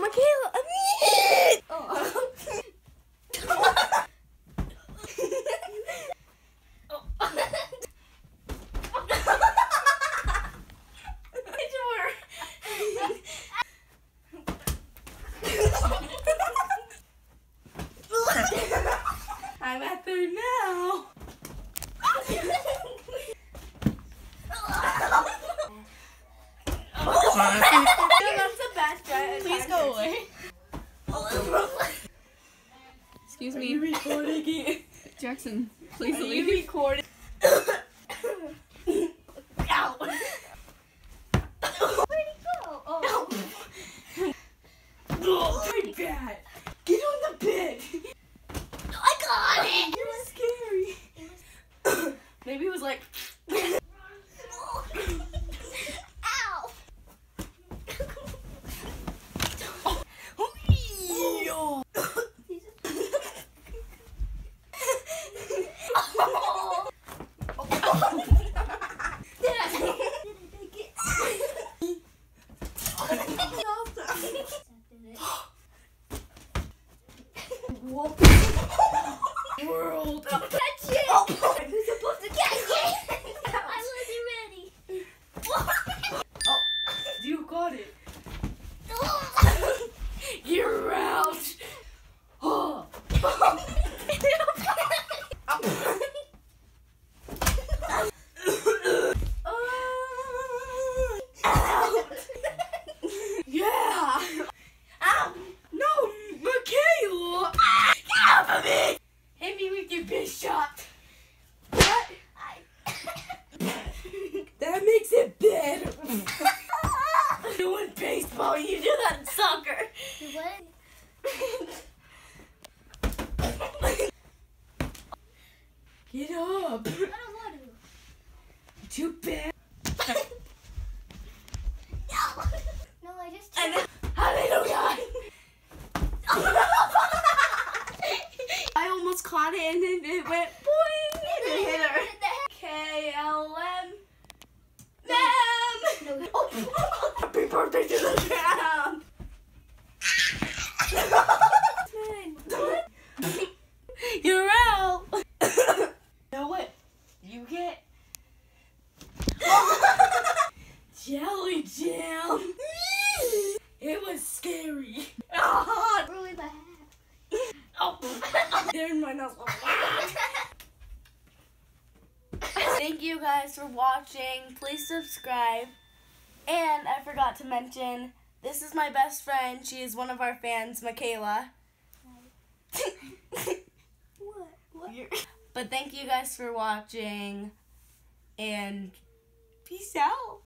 Michaela! oh. I'm at third now. Excuse Are me. you recording it? Jackson, please Are leave. you recording? Ow! Where'd he go? Oh. Oh, my bad. Get on the bed. I got it! You're scary. Maybe it was like. Ow! Yo. Oh. Did I did I take it? World. Catch it! Who's supposed to catch it? I wasn't ready. You got it. You're out. Oh. Yeah. Ow. No, Michaela. Get off of me. Hit me with your bitch shot. What? That makes it better. Doing baseball, you do that in soccer. What? Get up. I don't want to. Too bad. No. No, I just. And then, hallelujah. I almost caught it and then it went boing and it hit her. K L M. Ma'am. No. Oh, happy birthday to the ground. You're out. you know what? You get jelly jam. It was scary. Ah, Really bad. oh, they're in my nose. Thank you guys for watching. Please subscribe. And I forgot to mention, this is my best friend. She is one of our fans, Michaela. What? What? but thank you guys for watching. And peace out.